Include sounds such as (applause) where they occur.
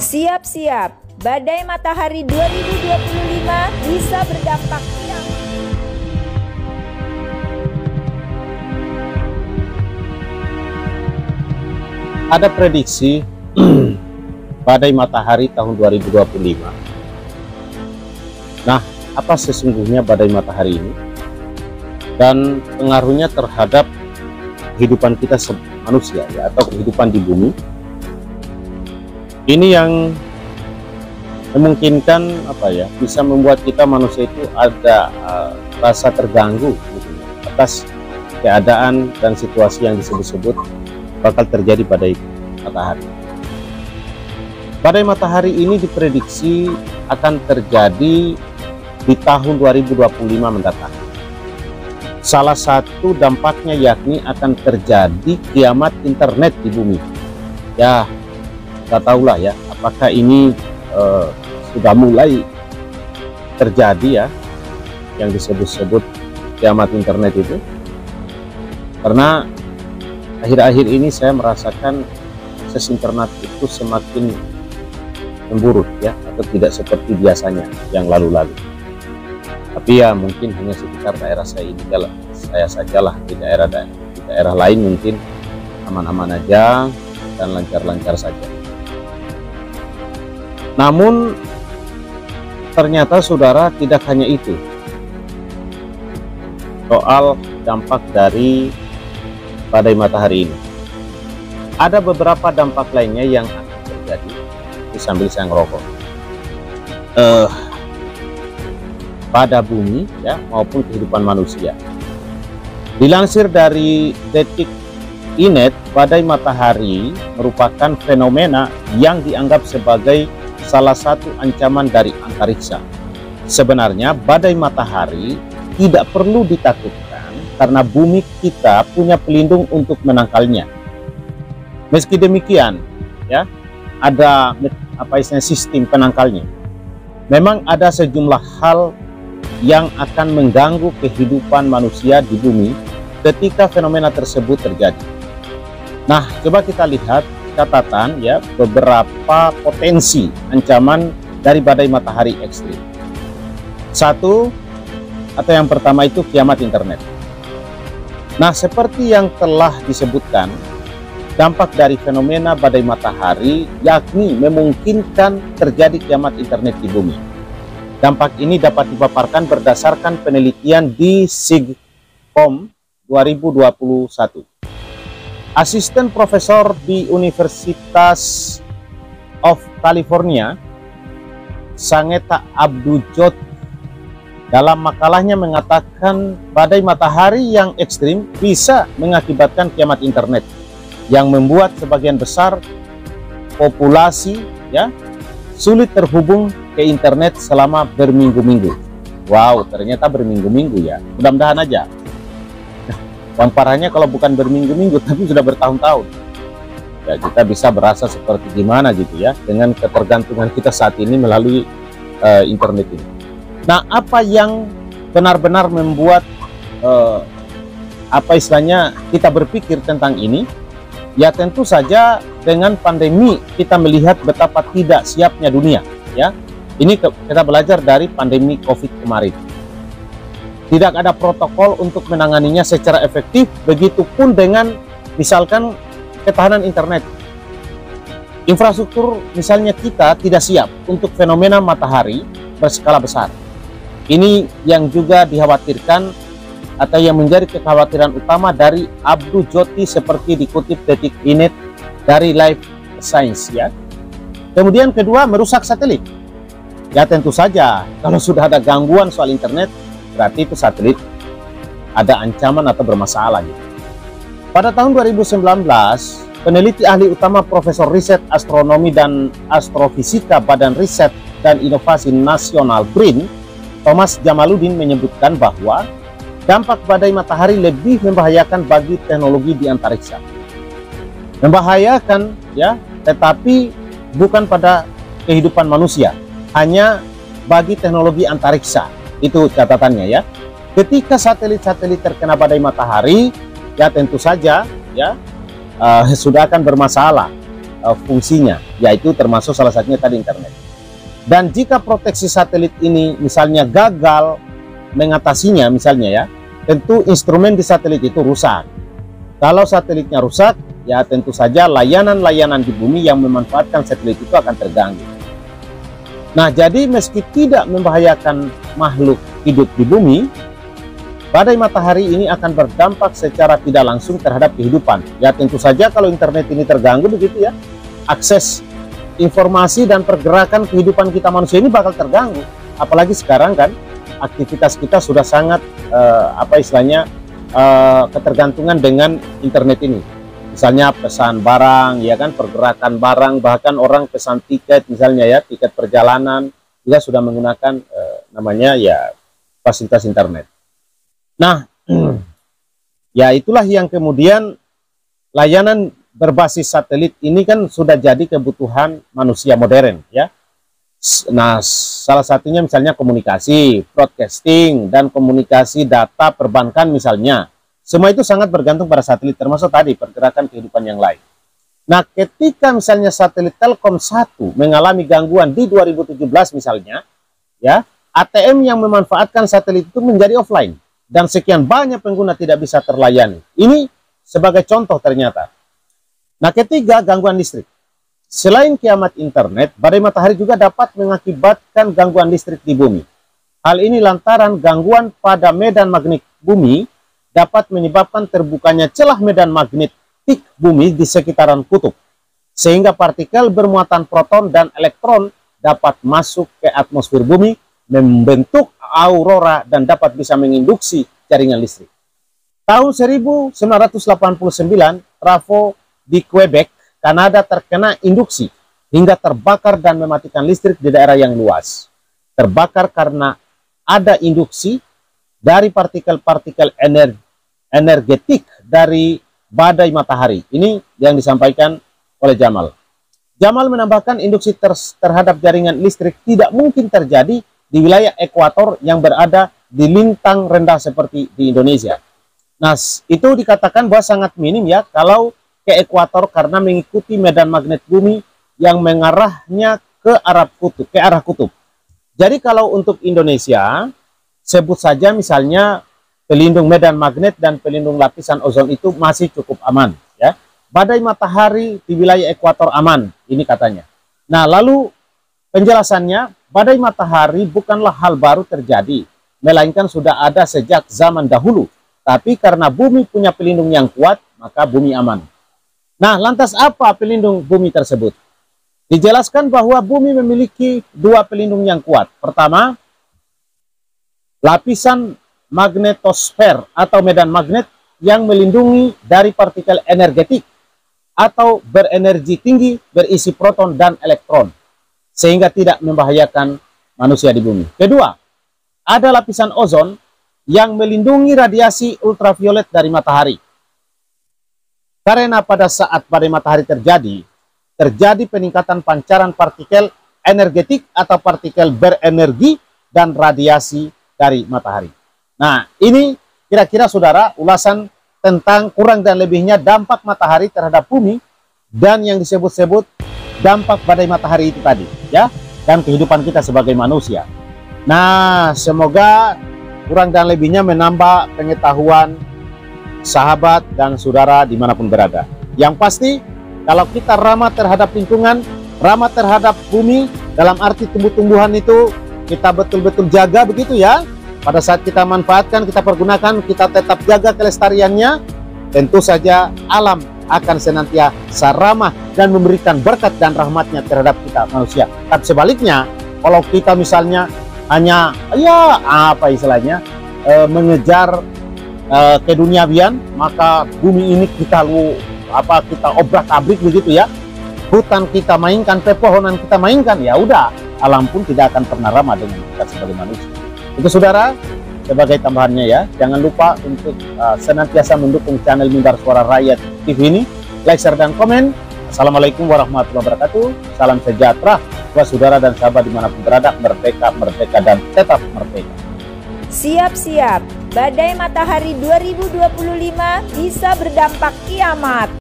Siap-siap, badai matahari 2025 bisa berdampak kiamat. Ada prediksi (clears throat) badai matahari tahun 2025. Nah, apa sesungguhnya badai matahari ini? Dan pengaruhnya terhadap kehidupan kita manusia ya atau kehidupan di bumi. Ini yang memungkinkan apa ya bisa membuat kita manusia itu ada uh, rasa terganggu gitu, atas keadaan dan situasi yang disebut-sebut bakal terjadi badai matahari. Badai matahari ini diprediksi akan terjadi di tahun 2025 mendatang. Salah satu dampaknya yakni akan terjadi kiamat internet di bumi. Ya, kita tahulah ya, apakah ini uh, sudah mulai terjadi ya, yang disebut-sebut kiamat internet itu. Karena akhir-akhir ini saya merasakan akses internet itu semakin memburuk ya atau tidak seperti biasanya yang lalu-lalu tapi ya mungkin hanya sekitar daerah saya ini kalau saya sajalah di daerah di daerah lain mungkin aman-aman aja dan lancar-lancar saja namun ternyata saudara tidak hanya itu soal dampak dari badai matahari ini. Ada beberapa dampak lainnya yang akan terjadi sambil saya ngerokok. Uh, pada bumi ya maupun kehidupan manusia. Dilansir dari Detik Inet, badai matahari merupakan fenomena yang dianggap sebagai salah satu ancaman dari antariksa. Sebenarnya badai matahari tidak perlu ditakutkan karena bumi kita punya pelindung untuk menangkalnya. Meski demikian, ya ada apa istilahnya sistem penangkalnya. Memang ada sejumlah hal yang akan mengganggu kehidupan manusia di bumi ketika fenomena tersebut terjadi. Nah, coba kita lihat catatan ya beberapa potensi ancaman dari badai matahari ekstrim. Satu atau yang pertama itu kiamat internet. Nah, seperti yang telah disebutkan, dampak dari fenomena badai matahari yakni memungkinkan terjadi kiamat internet di bumi. Dampak ini dapat dipaparkan berdasarkan penelitian di SIGCOM 2021. Asisten profesor di Universitas of California, Sangeta Abdujot dalam makalahnya mengatakan badai matahari yang ekstrim bisa mengakibatkan kiamat internet yang membuat sebagian besar populasi ya sulit terhubung ke internet selama berminggu-minggu. Wow, ternyata berminggu-minggu ya. Mudah-mudahan aja. Yang parahnya kalau bukan berminggu-minggu tapi sudah bertahun-tahun. Ya, kita bisa berasa seperti gimana gitu ya dengan ketergantungan kita saat ini melalui uh, internet ini. Nah, apa yang benar-benar membuat uh, apa istilahnya kita berpikir tentang ini? Ya tentu saja dengan pandemi kita melihat betapa tidak siapnya dunia, ya. Ini kita belajar dari pandemi Covid kemarin. Tidak ada protokol untuk menanganinya secara efektif, begitupun dengan misalkan ketahanan internet. Infrastruktur misalnya kita tidak siap untuk fenomena matahari berskala besar ini yang juga dikhawatirkan atau yang menjadi kekhawatiran utama dari Abdul Joti seperti dikutip detik Inet dari Life Science ya. Kemudian kedua merusak satelit. Ya tentu saja kalau sudah ada gangguan soal internet berarti itu satelit ada ancaman atau bermasalah gitu. Pada tahun 2019, peneliti ahli utama Profesor Riset Astronomi dan Astrofisika Badan Riset dan Inovasi Nasional BRIN Thomas Jamaluddin menyebutkan bahwa dampak badai matahari lebih membahayakan bagi teknologi di antariksa. Membahayakan ya, tetapi bukan pada kehidupan manusia, hanya bagi teknologi antariksa. Itu catatannya ya. Ketika satelit-satelit terkena badai matahari, ya tentu saja ya uh, sudah akan bermasalah. uh, fungsinya, yaitu termasuk salah satunya tadi internet. Dan jika proteksi satelit ini misalnya gagal mengatasinya misalnya ya, tentu instrumen di satelit itu rusak. Kalau satelitnya rusak, ya tentu saja layanan-layanan di bumi yang memanfaatkan satelit itu akan terganggu. Nah, jadi meski tidak membahayakan makhluk hidup di bumi, badai matahari ini akan berdampak secara tidak langsung terhadap kehidupan. Ya tentu saja kalau internet ini terganggu begitu ya, akses informasi dan pergerakan kehidupan kita manusia ini bakal terganggu. Apalagi sekarang kan aktivitas kita sudah sangat uh, apa istilahnya uh, ketergantungan dengan internet ini misalnya pesan barang ya kan pergerakan barang bahkan orang pesan tiket misalnya ya tiket perjalanan juga sudah menggunakan uh, namanya ya fasilitas internet nah (clears throat) ya itulah yang kemudian layanan berbasis satelit ini kan sudah jadi kebutuhan manusia modern ya Nah, salah satunya misalnya komunikasi, broadcasting, dan komunikasi data perbankan misalnya. Semua itu sangat bergantung pada satelit, termasuk tadi pergerakan kehidupan yang lain. Nah, ketika misalnya satelit Telkom 1 mengalami gangguan di 2017 misalnya, ya, ATM yang memanfaatkan satelit itu menjadi offline dan sekian banyak pengguna tidak bisa terlayani. Ini sebagai contoh ternyata. Nah, ketiga gangguan listrik. Selain kiamat internet, badai matahari juga dapat mengakibatkan gangguan listrik di bumi. Hal ini lantaran gangguan pada medan magnetik bumi dapat menyebabkan terbukanya celah medan magnetik bumi di sekitaran kutub. Sehingga partikel bermuatan proton dan elektron dapat masuk ke atmosfer bumi, membentuk aurora dan dapat bisa menginduksi jaringan listrik. Tahun 1989, trafo di Quebec Kanada terkena induksi hingga terbakar dan mematikan listrik di daerah yang luas. Terbakar karena ada induksi dari partikel-partikel ener energetik dari badai matahari. Ini yang disampaikan oleh Jamal. Jamal menambahkan induksi ter terhadap jaringan listrik tidak mungkin terjadi di wilayah ekuator yang berada di lintang rendah seperti di Indonesia. Nah, itu dikatakan bahwa sangat minim ya kalau ke ekuator karena mengikuti medan magnet bumi yang mengarahnya ke arah kutub, ke arah kutub. Jadi kalau untuk Indonesia, sebut saja misalnya pelindung medan magnet dan pelindung lapisan ozon itu masih cukup aman, ya. Badai matahari di wilayah ekuator aman, ini katanya. Nah, lalu penjelasannya, badai matahari bukanlah hal baru terjadi, melainkan sudah ada sejak zaman dahulu. Tapi karena bumi punya pelindung yang kuat, maka bumi aman. Nah, lantas apa pelindung bumi tersebut? Dijelaskan bahwa bumi memiliki dua pelindung yang kuat. Pertama, lapisan magnetosfer atau medan magnet yang melindungi dari partikel energetik atau berenergi tinggi berisi proton dan elektron sehingga tidak membahayakan manusia di bumi. Kedua, ada lapisan ozon yang melindungi radiasi ultraviolet dari matahari karena pada saat badai matahari terjadi, terjadi peningkatan pancaran partikel energetik atau partikel berenergi dan radiasi dari matahari. Nah, ini kira-kira saudara ulasan tentang kurang dan lebihnya dampak matahari terhadap bumi dan yang disebut-sebut dampak badai matahari itu tadi, ya, dan kehidupan kita sebagai manusia. Nah, semoga kurang dan lebihnya menambah pengetahuan sahabat, dan saudara di mana pun berada. Yang pasti, kalau kita ramah terhadap lingkungan, ramah terhadap bumi, dalam arti tumbuh-tumbuhan itu kita betul-betul jaga begitu ya. Pada saat kita manfaatkan, kita pergunakan, kita tetap jaga kelestariannya, tentu saja alam akan senantiasa ramah dan memberikan berkat dan rahmatnya terhadap kita manusia. Tapi sebaliknya, kalau kita misalnya hanya ya apa istilahnya e, mengejar uh, keduniawian maka bumi ini kita lu apa kita obrak abrik begitu ya hutan kita mainkan pepohonan kita mainkan ya udah alam pun tidak akan pernah ramah dengan kita sebagai manusia. Itu saudara sebagai tambahannya ya. Jangan lupa untuk uh, senantiasa mendukung channel Mimbar Suara Rakyat TV ini. Like share dan komen. Assalamualaikum warahmatullahi wabarakatuh. Salam sejahtera buat saudara dan sahabat di mana pun berada merdeka merdeka dan tetap merdeka. Siap-siap, badai matahari 2025 bisa berdampak kiamat.